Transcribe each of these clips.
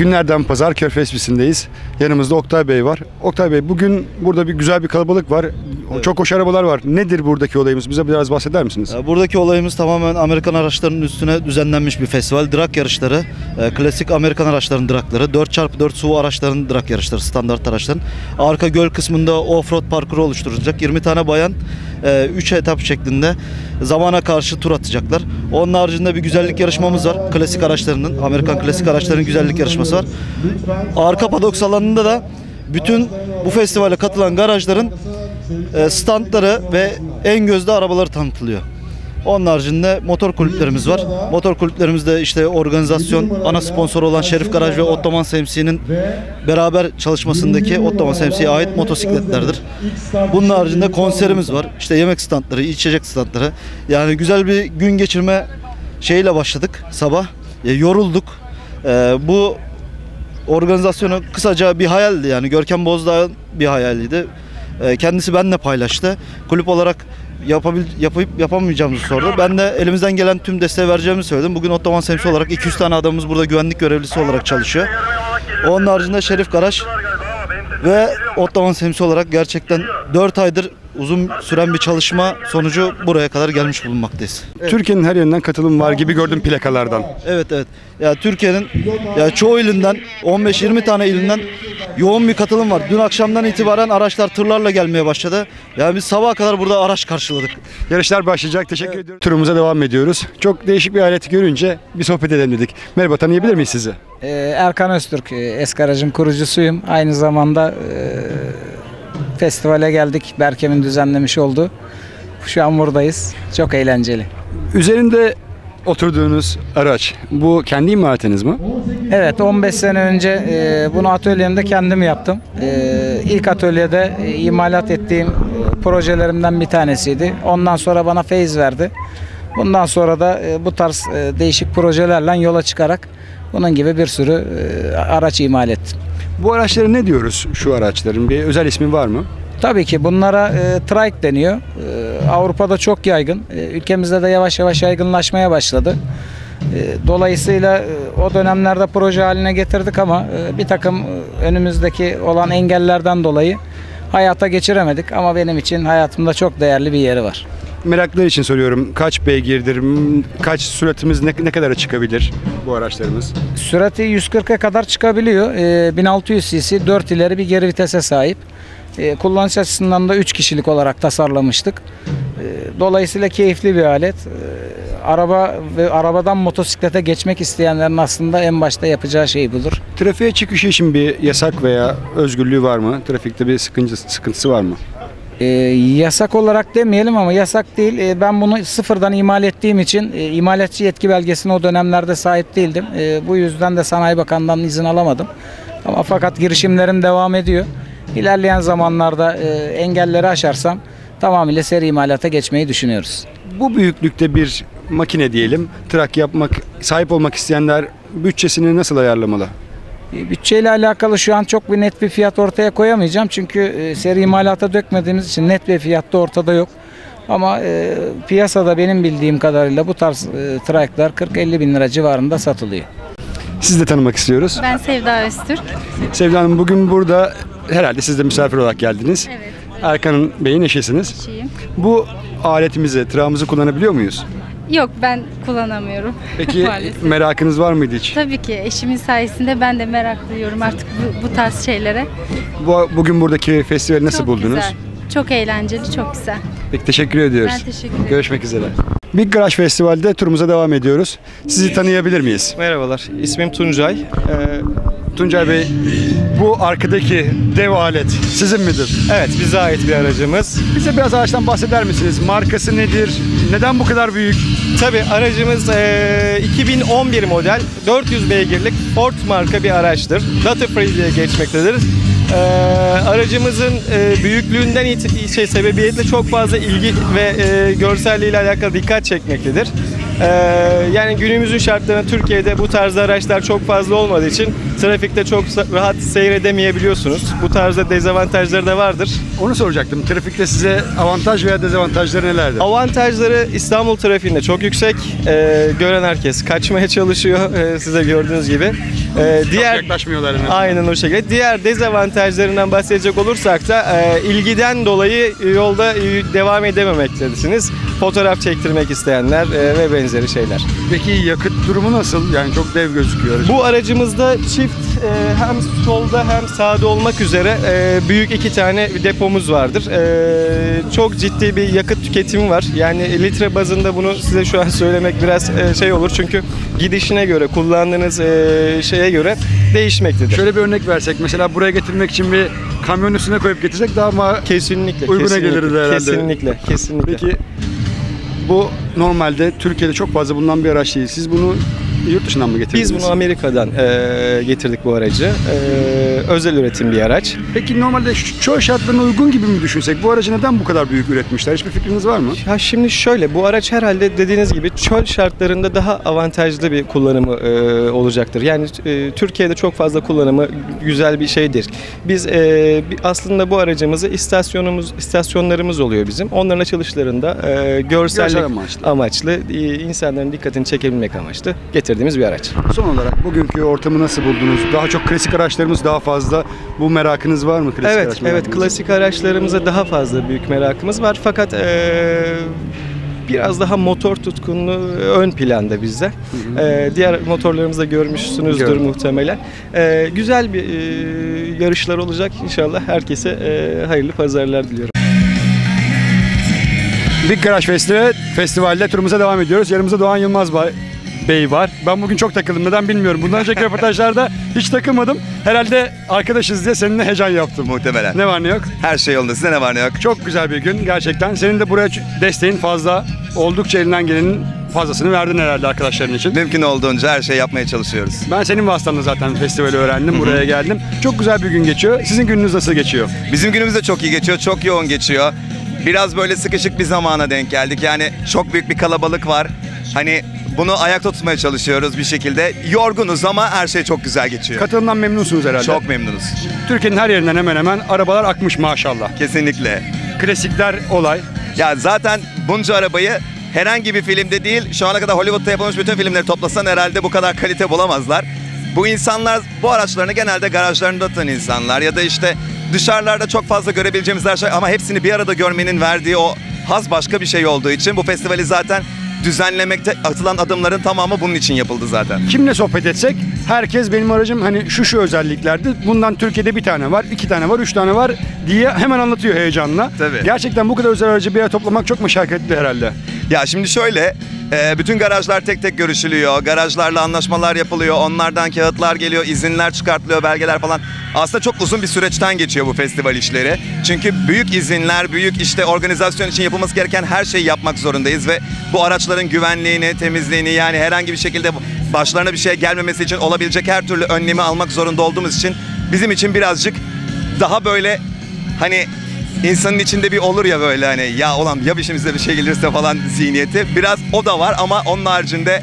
Günlerden Pazar Körfez pistindeyiz. Yanımızda Oktay Bey var. Oktay Bey bugün burada bir güzel bir kalabalık var. Çok hoş arabalar var. Nedir buradaki olayımız? Bize biraz bahseder misiniz? E, Buradaki olayımız tamamen Amerikan araçlarının üstüne düzenlenmiş bir festival. Drag yarışları, e, klasik Amerikan araçların dragları, 4x4 SUV araçların drag yarışları, standart araçların. Arka göl kısmında off-road parkuru oluşturulacak. 20 tane bayan 3 etap şeklinde zamana karşı tur atacaklar. Onun haricinde bir güzellik yarışmamız var. Klasik araçlarının, Amerikan klasik araçlarının güzellik yarışması var. Arka padok alanında da bütün bu festivale katılan garajların e, standları ve en gözde arabaları tanıtılıyor. Onun haricinde motor kulüplerimiz var. Motor kulüplerimizde işte organizasyon ana sponsor olan Şerif Garaj ve Ottoman Semsi'nin beraber çalışmasındaki Ottoman Semsi'ye ait motosikletlerdir. Bunun haricinde konserimiz var. İşte yemek standları, içecek standları. Yani güzel bir gün geçirme şeyle başladık sabah. E, yorulduk. E, bu organizasyonu kısaca bir hayaldi yani Görkem Bozdağ'ın bir hayaliydi. Ee, Kendisi benimle paylaştı. Kulüp olarak yapabil, yapıp yapamayacağımızı sordu. Ben de elimizden gelen tüm desteği vereceğimi söyledim. Bugün Ottoman Semsi olarak 200 tane adamımız burada güvenlik görevlisi olarak çalışıyor. Onun haricinde Şerif Garaj ve Ottoman Semsi olarak gerçekten 4 aydır uzun süren bir çalışma sonucu buraya kadar gelmiş bulunmaktayız. Türkiye'nin her yerinden katılım var gibi gördüm plakalardan. Evet evet. Ya Türkiye'nin ya çoğu ilinden 15-20 tane ilinden yoğun bir katılım var. Dün akşamdan itibaren araçlar tırlarla gelmeye başladı. Yani biz sabaha kadar burada araç karşıladık. Yarışlar başlayacak. Teşekkür ediyorum. Turumuza devam ediyoruz. Çok değişik bir aleti görünce bir sohbet edelim dedik. Merhaba tanıyabilir miyiz sizi? Ee, Erkan Öztürk, e, Eskaraj'ın kurucusuyum. Aynı zamanda e, festivale geldik. Berkem'in düzenlemiş olduğu. Şu an buradayız. Çok eğlenceli. Üzerinde oturduğunuz araç bu kendi imalatınız mı? Evet 15 sene önce e, bunu atölyemde kendim yaptım. E, ilk atölyede e, imalat ettiğim e, projelerimden bir tanesiydi. Ondan sonra bana feyiz verdi. Bundan sonra da e, bu tarz e, değişik projelerle yola çıkarak bunun gibi bir sürü e, araç imal ettim. Bu araçlara ne diyoruz şu araçların? Bir özel ismi var mı? Tabii ki bunlara e, trike deniyor. E, Avrupa'da çok yaygın. E, ülkemizde de yavaş yavaş yaygınlaşmaya başladı. E, dolayısıyla e, o dönemlerde proje haline getirdik ama e, bir takım e, önümüzdeki olan engellerden dolayı hayata geçiremedik. Ama benim için hayatımda çok değerli bir yeri var. Meraklılar için soruyorum. Kaç beygirdir? Kaç süratimiz ne, ne kadara çıkabilir bu araçlarımız? Sürati 140'a kadar çıkabiliyor. E, 1600 cc 4 ileri bir geri vitese sahip. E, kullanıcı açısından da 3 kişilik olarak tasarlamıştık. E, dolayısıyla keyifli bir alet. E, araba ve arabadan motosiklete geçmek isteyenlerin aslında en başta yapacağı şey budur. Trafiğe çıkışı için bir yasak veya özgürlüğü var mı? Trafikte bir sıkıntı, sıkıntısı var mı? E, yasak olarak demeyelim ama yasak değil. E, ben bunu sıfırdan imal ettiğim için e, imalatçı yetki belgesine o dönemlerde sahip değildim. E, bu yüzden de Sanayi Bakanı'ndan izin alamadım. Ama fakat girişimlerim devam ediyor. İlerleyen zamanlarda e, engelleri aşarsam tamamıyla seri imalata geçmeyi düşünüyoruz. Bu büyüklükte bir makine diyelim, trak yapmak, sahip olmak isteyenler bütçesini nasıl ayarlamalı? E, Bütçeyle alakalı şu an çok bir net bir fiyat ortaya koyamayacağım. Çünkü e, seri imalata dökmediğimiz için net bir fiyat da ortada yok. Ama e, piyasada benim bildiğim kadarıyla bu tarz e, trike'lar 40-50 bin lira civarında satılıyor. Siz de tanımak istiyoruz. Ben Sevda Öztürk. Sevda Hanım bugün burada herhalde siz de misafir olarak geldiniz. Evet. Erkan Bey'in eşisiniz. Şeyim. Bu aletimizi, tırağımızı kullanabiliyor muyuz? Yok ben kullanamıyorum. Peki Maalesef. merakınız var mıydı hiç? Tabii ki eşimin sayesinde ben de merak duyuyorum artık bu, bu tarz şeylere. Bu, bugün buradaki festivali nasıl çok buldunuz? Güzel. Çok eğlenceli, çok güzel. Peki teşekkür ediyoruz. Ben teşekkür ederim. Görüşmek üzere. Big Garage Festival'de turumuza devam ediyoruz. Sizi tanıyabilir miyiz? Merhabalar, ismim Tuncay. Ee, Tuncay Bey, bu arkadaki dev alet sizin midir? Evet, bize ait bir aracımız. Bize biraz araçtan bahseder misiniz? Markası nedir? Neden bu kadar büyük? Tabii aracımız eee, 2011 model 400 beygirlik Ford marka bir araçtır. Duty Free diye geçmektedir. Eee, aracımızın eee, büyüklüğünden şey sebebiyetle çok fazla ilgi ve eee görselliğiyle alakalı dikkat çekmektedir. Eee, yani günümüzün şartlarında Türkiye'de bu tarz araçlar çok fazla olmadığı için trafikte çok rahat seyredemeyebiliyorsunuz. Bu tarzda dezavantajları da vardır. Onu soracaktım. Trafikte size avantaj veya dezavantajları nelerdir? Avantajları İstanbul trafiğinde çok yüksek. Ee, gören herkes kaçmaya çalışıyor ee, size gördüğünüz gibi. E, diğer yaklaşmıyorlar en azından. Aynen o şekilde. Diğer dezavantajlarından bahsedecek olursak da e, ilgiden dolayı yolda e, devam edememektesiniz. Fotoğraf çektirmek isteyenler e, ve benzeri şeyler. Peki yakıt durumu nasıl? Yani çok dev gözüküyor. Bu aracımızda çift e, hem solda hem sağda olmak üzere e, büyük iki tane depomuz vardır. E, çok ciddi bir yakıt tüketimi var. Yani litre bazında bunu size şu an söylemek biraz e, şey olur çünkü gidişine göre kullandığınız e, şeye göre değişmektedir. Şöyle bir örnek versek mesela buraya getirmek için bir kamyon üstüne koyup getirsek daha ama Kesinlikle. Uyguna kesinlikle, geliriz herhalde. Kesinlikle, kesinlikle. Peki bu normalde Türkiye'de çok fazla bulunan bir araç değil. Siz bunu yurt dışından mı getirdiniz? biz bunu Amerika'dan e, getirdik bu aracı. E, özel üretim bir araç. Peki normalde çöl şartlarına uygun gibi mi düşünsek? Bu aracı neden bu kadar büyük üretmişler? Hiçbir fikriniz var mı? Ya şimdi şöyle bu araç herhalde dediğiniz gibi çöl şartlarında daha avantajlı bir kullanımı e, olacaktır. Yani e, Türkiye'de çok fazla kullanımı güzel bir şeydir. Biz e, aslında bu aracımızı istasyonumuz istasyonlarımız oluyor bizim. Onların açılışlarında e, görsellik Görsel amaçlı. amaçlı, e, insanların dikkatini çekebilmek amaçlı getirdiğimiz bir araç. Son olarak bugünkü ortamı nasıl buldunuz? Daha çok klasik araçlarımız daha fazla. Bu merakınız var mı? Klasik evet, araç evet. Klasik araçlarımıza daha fazla büyük merakımız var. Fakat eee, biraz daha motor tutkunluğu ön planda bizde. Eee, diğer motorlarımızda görmüşsünüzdür Gördüm. muhtemelen. Eee, güzel bir eee, yarışlar olacak. İnşallah herkese eee, hayırlı pazarlar diliyorum. Big Garage Festival, Festival'de turumuza devam ediyoruz. Yanımızda Doğan Yılmaz Bay- Bey var. Ben bugün çok takıldım. Neden bilmiyorum. Bundan önceki röportajlarda hiç takılmadım. Herhalde arkadaşız diye seninle heyecan yaptım. Muhtemelen. Ne var ne yok. Her şey yolunda. Size ne var ne yok? Çok güzel bir gün gerçekten. Senin de buraya desteğin fazla. Oldukça elinden gelenin fazlasını verdin herhalde arkadaşların için. Mümkün olduğunca her şey yapmaya çalışıyoruz. Ben senin vasıtanla zaten festivali öğrendim. Buraya geldim. Çok güzel bir gün geçiyor. Sizin gününüz nasıl geçiyor? Bizim günümüz de çok iyi geçiyor. Çok yoğun geçiyor. Biraz böyle sıkışık bir zamana denk geldik. Yani çok büyük bir kalabalık var. Hani bunu ayakta tutmaya çalışıyoruz bir şekilde. Yorgunuz ama her şey çok güzel geçiyor. Katılımdan memnunsunuz herhalde. Çok memnunuz. Türkiye'nin her yerinden hemen hemen arabalar akmış maşallah. Kesinlikle. Klasikler olay. Ya zaten bunca arabayı herhangi bir filmde değil, şu ana kadar Hollywood'da yapılmış bütün filmleri toplasan herhalde bu kadar kalite bulamazlar. Bu insanlar bu araçlarını genelde garajlarında tutan insanlar ya da işte dışarılarda çok fazla görebileceğimiz her şey ama hepsini bir arada görmenin verdiği o haz başka bir şey olduğu için bu festivali zaten düzenlemekte atılan adımların tamamı bunun için yapıldı zaten. Kimle sohbet etsek herkes benim aracım hani şu şu özelliklerdi. Bundan Türkiye'de bir tane var, iki tane var, üç tane var diye hemen anlatıyor heyecanla. Tabii. Gerçekten bu kadar özel aracı bir yere toplamak çok meşakkatli herhalde. Ya şimdi şöyle, e, bütün garajlar tek tek görüşülüyor. Garajlarla anlaşmalar yapılıyor. Onlardan kağıtlar geliyor, izinler çıkartılıyor, belgeler falan. Aslında çok uzun bir süreçten geçiyor bu festival işleri. Çünkü büyük izinler, büyük işte organizasyon için yapılması gereken her şeyi yapmak zorundayız ve bu araçların güvenliğini, temizliğini yani herhangi bir şekilde başlarına bir şey gelmemesi için olabilecek her türlü önlemi almak zorunda olduğumuz için bizim için birazcık daha böyle hani insanın içinde bir olur ya böyle hani ya olan ya başımıza bir şey gelirse falan zihniyeti. Biraz o da var ama onun haricinde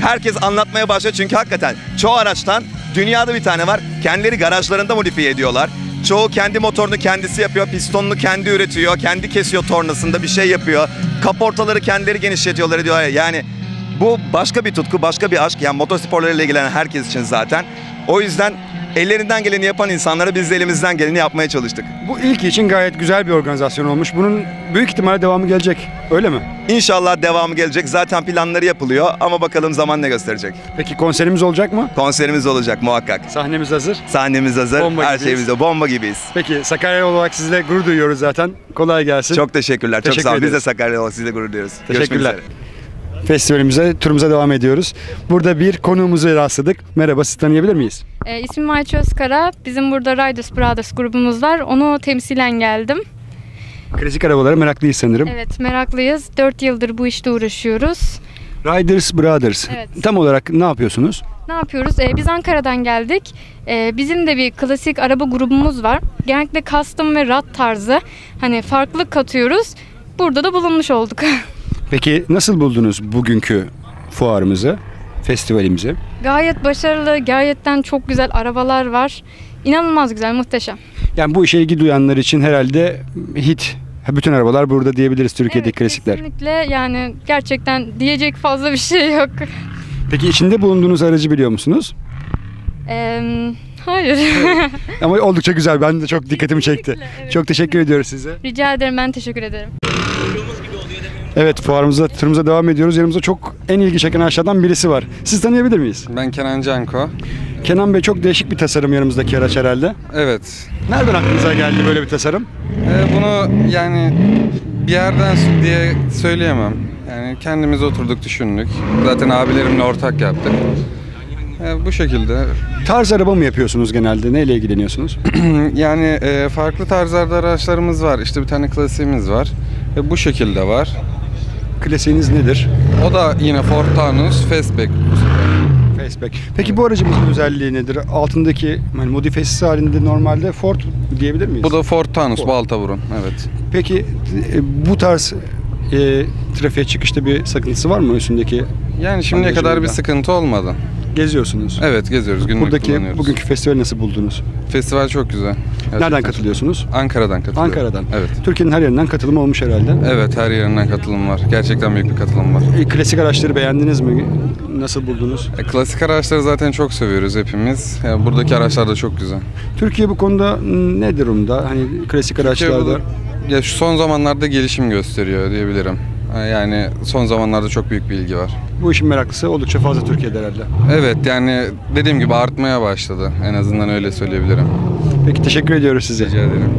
herkes anlatmaya başlıyor çünkü hakikaten çoğu araçtan dünyada bir tane var. Kendileri garajlarında modifiye ediyorlar. Çoğu kendi motorunu kendisi yapıyor, pistonunu kendi üretiyor, kendi kesiyor tornasında bir şey yapıyor. Kaportaları kendileri genişletiyorlar ediyorlar. Yani bu başka bir tutku, başka bir aşk. Yani motosporlarıyla ilgilenen herkes için zaten. O yüzden ellerinden geleni yapan insanlara biz de elimizden geleni yapmaya çalıştık. Bu ilk için gayet güzel bir organizasyon olmuş. Bunun büyük ihtimalle devamı gelecek. Öyle mi? İnşallah devamı gelecek. Zaten planları yapılıyor ama bakalım zaman ne gösterecek. Peki konserimiz olacak mı? Konserimiz olacak muhakkak. Sahnemiz hazır. Sahnemiz hazır. Bomba Her gibiyiz. şeyimiz de bomba gibiyiz. Peki Sakarya olarak sizle gurur duyuyoruz zaten. Kolay gelsin. Çok teşekkürler. Teşekkür çok sağ olun. Biz de. Sakarya olarak sizle gurur duyuyoruz. Görüşmek Teşekkürler. üzere. Festivalimize, turumuza devam ediyoruz. Burada bir konuğumuzu rastladık. Merhaba, sizi tanıyabilir miyiz? E, ismim Ayça Özkara. Bizim burada Riders Brothers grubumuz var. Onu temsilen geldim. Klasik arabalara meraklıyız sanırım. Evet meraklıyız. 4 yıldır bu işte uğraşıyoruz. Riders Brothers. Evet. Tam olarak ne yapıyorsunuz? Ne yapıyoruz? E, biz Ankara'dan geldik. E, bizim de bir klasik araba grubumuz var. Genellikle custom ve rad tarzı. Hani farklılık katıyoruz. Burada da bulunmuş olduk. Peki nasıl buldunuz bugünkü fuarımızı, festivalimizi? Gayet başarılı, gayetten çok güzel arabalar var. İnanılmaz güzel, muhteşem. Yani bu işe ilgi duyanlar için herhalde hit. Bütün arabalar burada diyebiliriz Türkiye'deki Evet, klasikler. Kesinlikle yani gerçekten diyecek fazla bir şey yok. Peki içinde bulunduğunuz aracı biliyor musunuz? Eee, hayır. Ama oldukça güzel. Ben de çok dikkatimi çekti. evet. Çok teşekkür ediyoruz size. Rica ederim ben teşekkür ederim. Evet fuarımıza, turumuza devam ediyoruz. Yanımızda çok en ilgi çeken araçlardan birisi var. Siz tanıyabilir miyiz? Ben Kenan Canko. Kenan Bey çok değişik bir tasarım yanımızdaki araç herhalde. Evet. Nereden aklınıza geldi böyle bir tasarım? Ee, bunu yani bir yerden diye söyleyemem. Yani kendimiz oturduk düşündük. Zaten abilerimle ortak yaptık. Ee, bu şekilde. Tarz araba mı yapıyorsunuz genelde? Neyle ilgileniyorsunuz? yani e, farklı tarzlarda araçlarımız var. İşte bir tane klasiğimiz var. Ve bu şekilde var. Klasiğiniz nedir? O da yine Ford Taunus Fastback. bu sefer. Faceback. Peki bu aracımızın özelliği nedir? Altındaki yani modifiyesi halinde normalde Ford diyebilir miyiz? Bu da Ford Taunus Ford. Baltaburun. Evet. Peki e, bu tarz e, trafiğe çıkışta bir sakıntısı var mı üstündeki? Yani şimdiye kadar bir sıkıntı olmadı. Geziyorsunuz. Evet geziyoruz. Günlük Buradaki bugünkü festivali nasıl buldunuz? Festival çok güzel. Gerçekten Nereden katılıyorsunuz? Ankara'dan katılıyorum. Ankara'dan. Evet. Türkiye'nin her yerinden katılım olmuş herhalde. Evet her yerinden katılım var. Gerçekten büyük bir katılım var. E, Klasik araçları beğendiniz mi? Nasıl buldunuz? E, Klasik araçları zaten çok seviyoruz hepimiz. Yani buradaki araçlar da çok güzel. Türkiye bu konuda ne durumda? Hani klasik araçlarda Türkiye bu- Ya şu son zamanlarda gelişim gösteriyor diyebilirim. Yani son zamanlarda çok büyük bir ilgi var. bu işin meraklısı oldukça fazla Türkiye'de herhalde. Evet yani dediğim gibi artmaya başladı. En azından öyle söyleyebilirim. Peki teşekkür ediyoruz size. Rica ederim.